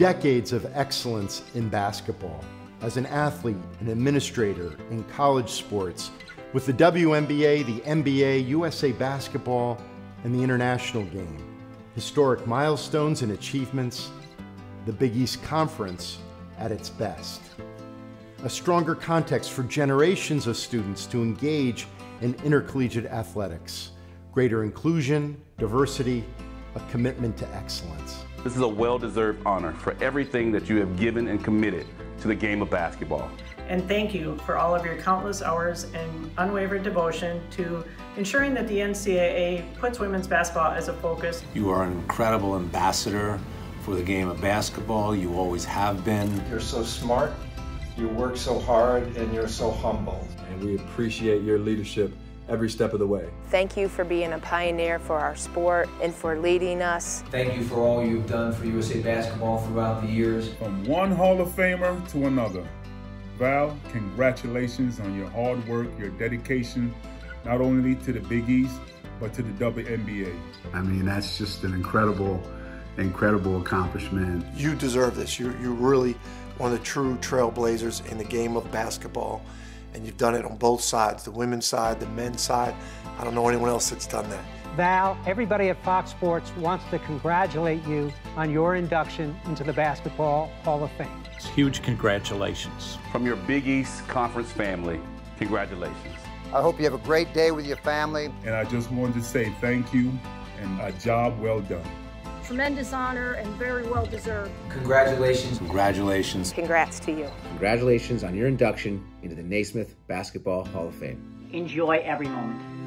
decades of excellence in basketball, as an athlete and administrator in college sports, with the WNBA, the NBA, USA Basketball, and the international game. Historic milestones and achievements, the Big East Conference at its best. A stronger context for generations of students to engage in intercollegiate athletics, greater inclusion, diversity, a commitment to excellence. This is a well-deserved honor for everything that you have given and committed to the game of basketball. And thank you for all of your countless hours and unwavering devotion to ensuring that the NCAA puts women's basketball as a focus. You are an incredible ambassador for the game of basketball. You always have been. You're so smart, you work so hard, and you're so humble. And we appreciate your leadership every step of the way. Thank you for being a pioneer for our sport and for leading us. Thank you for all you've done for USA Basketball throughout the years. From one Hall of Famer to another. Val, congratulations on your hard work, your dedication, not only to the Big East, but to the WNBA. I mean, that's just an incredible, incredible accomplishment. You deserve this. You're, you're really one of the true trailblazers in the game of basketball and you've done it on both sides, the women's side, the men's side. I don't know anyone else that's done that. Val, everybody at Fox Sports wants to congratulate you on your induction into the Basketball Hall of Fame. It's Huge congratulations. From your Big East Conference family, congratulations. I hope you have a great day with your family. And I just wanted to say thank you and a job well done. Tremendous honor and very well deserved. Congratulations. Congratulations. Congrats to you. Congratulations on your induction into the Naismith Basketball Hall of Fame. Enjoy every moment.